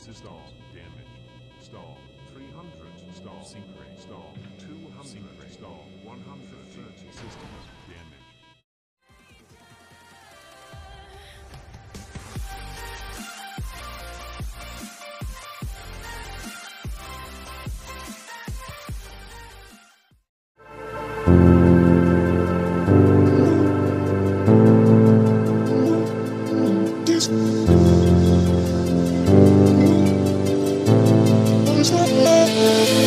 System damage. Star 300. Star secret. Star 200. Secret. Star 130. Systems damage. When